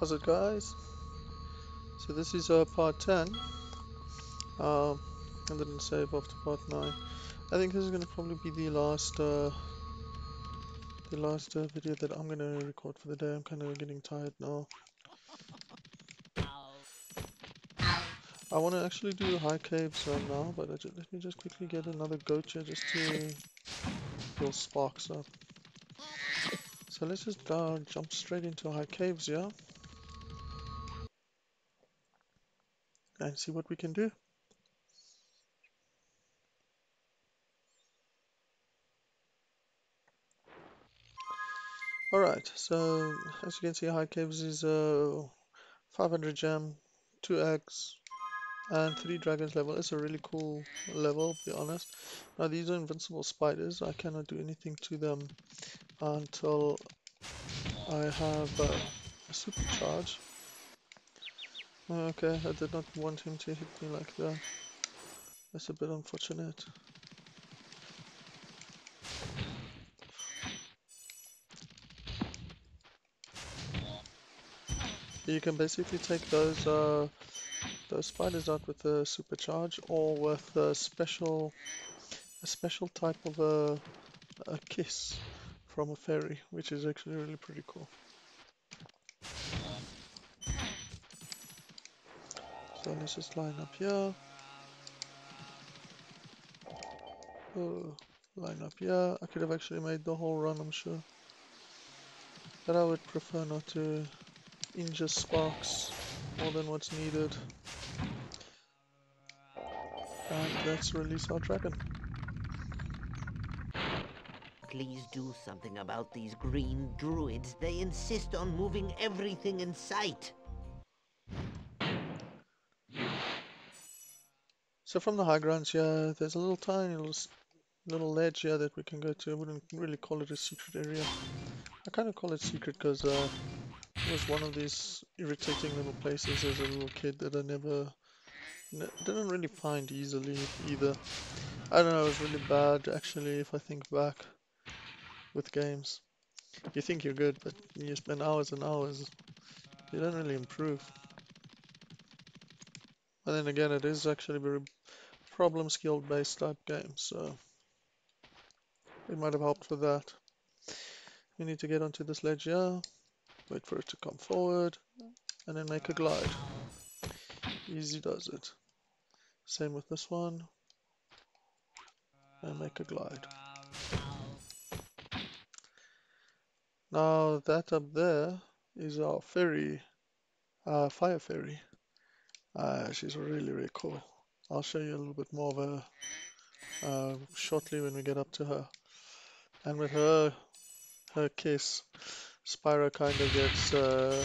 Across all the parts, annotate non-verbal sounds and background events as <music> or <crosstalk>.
How's it guys? So this is uh, part 10. Um, I didn't save after part 9. I think this is going to probably be the last uh, the last uh, video that I'm going to record for the day. I'm kind of getting tired now. I want to actually do high caves uh, now, but let me just quickly get another gocha just to build Sparx up. So let's just uh, jump straight into high caves, yeah? And see what we can do. Alright, so as you can see, high caves is uh, 500 gem, 2 eggs, and 3 dragons level. It's a really cool level, to be honest. Now these are invincible spiders. I cannot do anything to them until I have uh, a supercharge. Okay, I did not want him to hit me like that. That's a bit unfortunate. You can basically take those uh, those spiders out with a supercharge or with a special a special type of a, a kiss from a fairy, which is actually really pretty cool. Let's just line up here. Line up here. I could have actually made the whole run, I'm sure. But I would prefer not to injure Sparx more than what's needed. And let's release our dragon. Please do something about these green druids. They insist on moving everything in sight. So from the high grounds here, there's a little tiny little, little ledge here that we can go to. I wouldn't really call it a secret area. I kind of call it secret because uh, it was one of these irritating little places as a little kid that I never didn't really find easily either. I don't know, it was really bad actually if I think back with games. You think you're good, but you spend hours and hours, you don't really improve. And then again, it is actually very problem skill based type game, so it might have helped with that. We need to get onto this ledge here. Wait for it to come forward and then make a glide. Easy does it. Same with this one. And make a glide. Now that up there is our fairy, uh, fire fairy. Uh, she's really, really cool. I'll show you a little bit more of her uh, shortly when we get up to her. And with her, her kiss, Spyro kind of gets uh,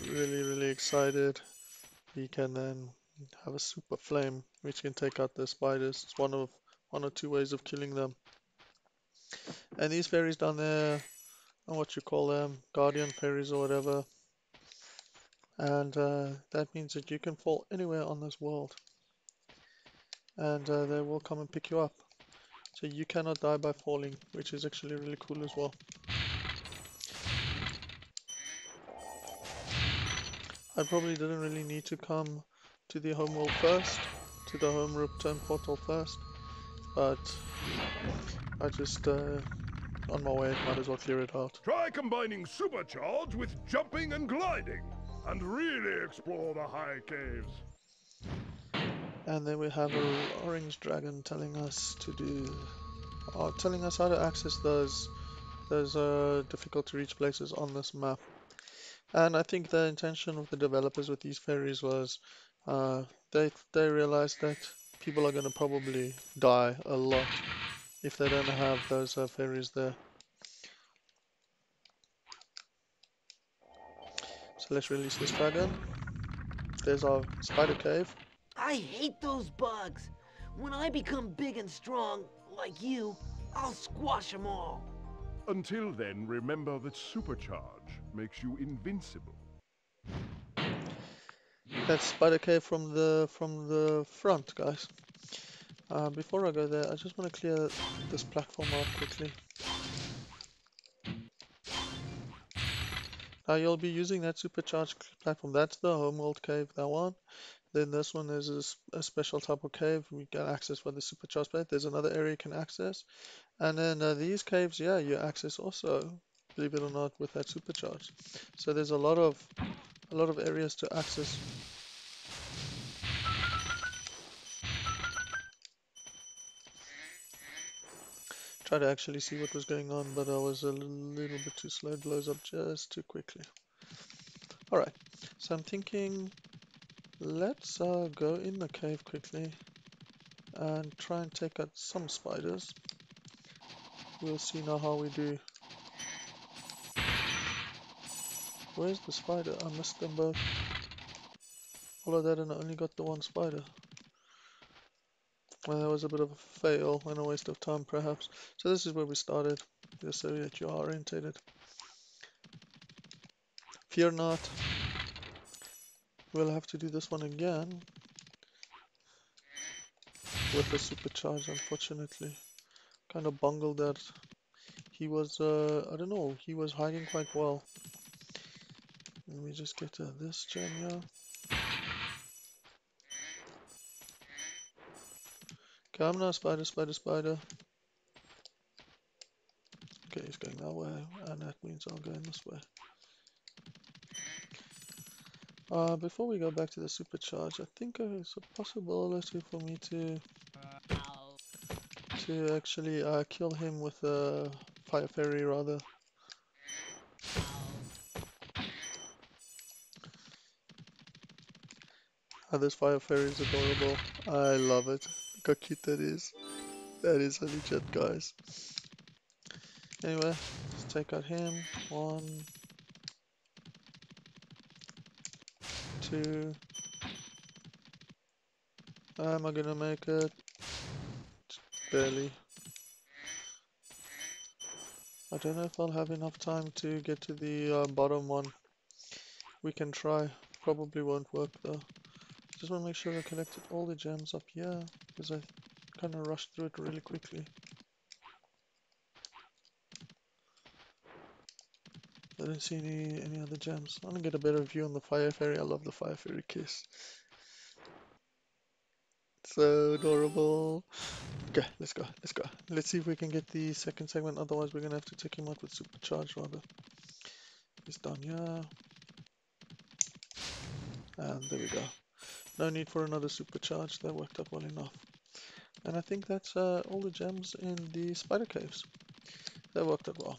really, really excited. He can then have a super flame, which can take out the spiders. It's one of one or two ways of killing them. And these fairies down there, or what you call them, guardian fairies or whatever. And uh, that means that you can fall anywhere on this world. And uh, they will come and pick you up. So you cannot die by falling, which is actually really cool as well. I probably didn't really need to come to the home world first, to the home return portal first, but I just, uh, on my way, might as well clear it out. Try combining supercharge with jumping and gliding, and really explore the high caves. And then we have a orange dragon telling us to do, telling us how to access those, those uh, difficult to reach places on this map. And I think the intention of the developers with these fairies was uh, they they realized that people are going to probably die a lot if they don't have those uh, fairies there. So let's release this dragon. There's our spider cave. I hate those bugs. When I become big and strong, like you, I'll squash them all. Until then, remember that supercharge makes you invincible. That's Spider Cave from the from the front, guys. Uh, before I go there, I just want to clear this platform out quickly. Now you'll be using that supercharged platform. That's the homeworld cave, that one. Then this one is a special type of cave. We can access for the supercharged plate. There's another area you can access. And then uh, these caves, yeah, you access also, believe it or not, with that supercharge. So there's a lot of a lot of areas to access. Try to actually see what was going on, but I was a little bit too slow. Blows up just too quickly. Alright, so I'm thinking let's uh, go in the cave quickly and try and take out some spiders. We'll see now how we do. Where's the spider? I missed them both. All of that and I only got the one spider. Well, that was a bit of a fail and a waste of time perhaps. So this is where we started, just so that you are orientated. Fear not. We'll have to do this one again. With the supercharge, unfortunately. Kind of bungled that. He was, uh, I don't know, he was hiding quite well. Let me just get to this gem here. Come now, spider, spider, spider. Okay, he's going that way, and that means I'll go in this way. Uh, before we go back to the supercharge, I think it's a possibility for me to to actually uh, kill him with a fire fairy rather. Oh, this fire fairy is adorable. I love it. Look how cute that is. That is a legit, guys. Anyway, let's take out him. One, two. Am I gonna make it? Barely. I don't know if I'll have enough time to get to the uh, bottom one. We can try. Probably won't work though. Just want to make sure I collected all the gems up here because I kind of rushed through it really quickly. I don't see any any other gems. I want to get a better view on the fire fairy. I love the fire fairy kiss. So adorable. Okay, let's go. Let's go. Let's see if we can get the second segment. Otherwise, we're gonna have to take him out with supercharge rather. He's down here. And there we go. No need for another supercharge. That worked out well enough. And I think that's uh, all the gems in the spider caves. That worked out well.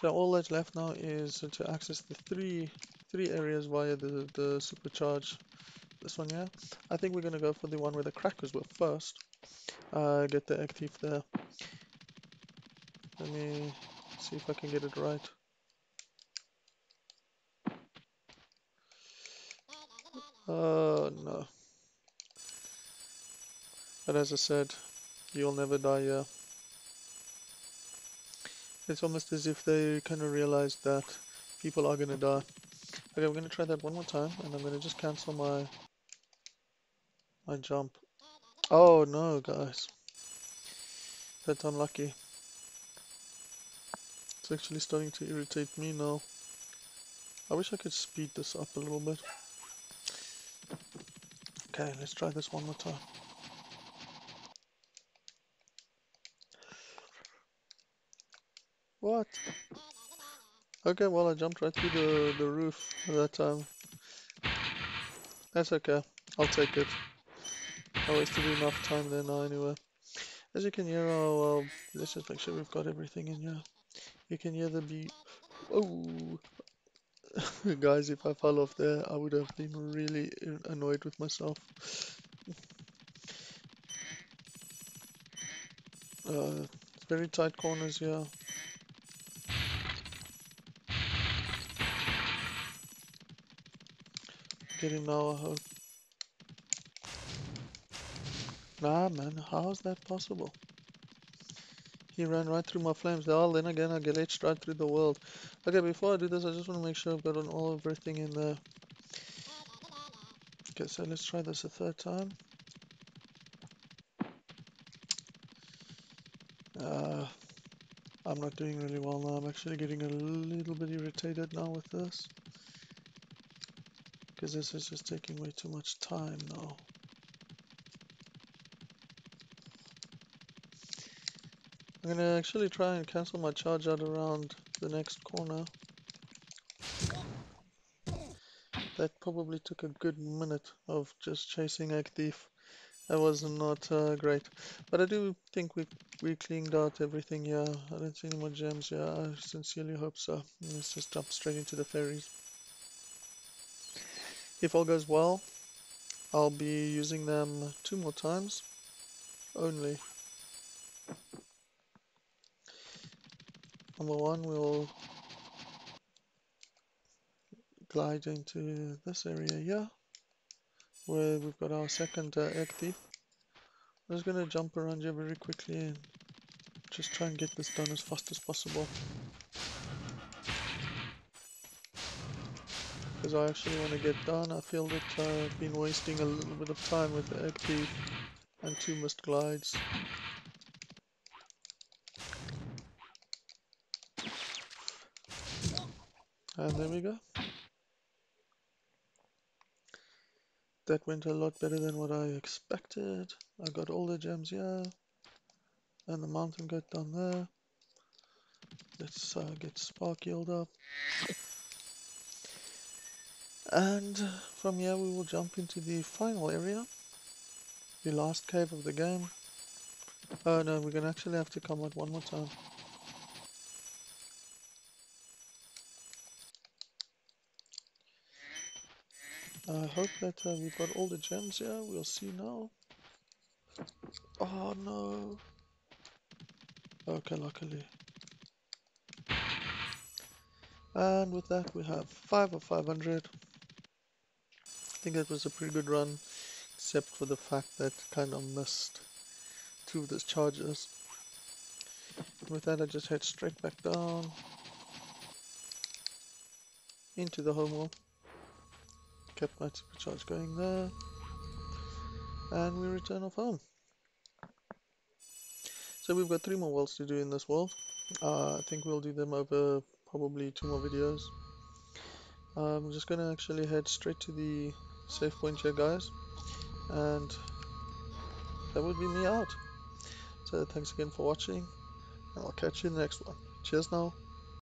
So all that's left now is to access the three three areas via the, the supercharge. This one yeah. I think we're gonna go for the one where the crackers were first. Uh, get the thief there. Let me see if I can get it right. Oh no. But as I said, you'll never die here. It's almost as if they kind of realized that people are gonna die. Okay, we're gonna try that one more time, and I'm gonna just cancel my my jump. Oh no, guys. that's unlucky. It's actually starting to irritate me now. I wish I could speed this up a little bit. Okay, let's try this one more time. What? Okay, well I jumped right through the, the roof that time. That's okay. I'll take it. I wasted enough time there now anyway. As you can hear, oh, well, let's just make sure we've got everything in here. You can hear the beat. Oh, <laughs> guys, if I fell off there, I would have been really annoyed with myself. Uh, very tight corners here. Get him now, I hope. Nah, man, how is that possible? He ran right through my flames. Oh, then again, I glitched right through the world. Okay, before I do this, I just want to make sure I've got on all everything in there. Okay, so let's try this a third time. Uh, I'm not doing really well now. I'm actually getting a little bit irritated now with this. Because this is just taking way too much time now. I'm gonna actually try and cancel my charge out around the next corner. That probably took a good minute of just chasing a Thief. That was not uh, great. But I do think we we cleaned out everything here. I don't see any more gems here. I sincerely hope so. Let's just jump straight into the fairies. If all goes well, I'll be using them two more times only. Number one, we'll glide into this area here, where we've got our second uh, egg thief. I'm just going to jump around here very quickly and just try and get this done as fast as possible. Because I actually want to get done. I feel that I've been wasting a little bit of time with the thief and two missed glides. And there we go. That went a lot better than what I expected. I got all the gems here. And the mountain got down there. Let's uh, get Spark healed up. And from here we will jump into the final area. The last cave of the game. Oh no, we're gonna actually have to come out one more time. I hope that uh, we've got all the gems here. We'll see now. Oh no. Okay, luckily. And with that we have 5 of 500. I think that was a pretty good run, except for the fact that kind of missed two of those charges. With that I just head straight back down into the home wall kept my supercharge going there. And we return off home. So we've got three more worlds to do in this world. Uh, I think we'll do them over probably two more videos. I'm just going to actually head straight to the save point here guys. And that would be me out. So thanks again for watching. And I'll catch you in the next one. Cheers now.